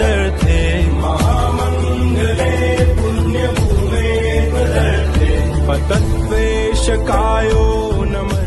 दर्थमङ्गे पुण्यपुर्वे प्रदर्ते पतत्वेषकायो नमः।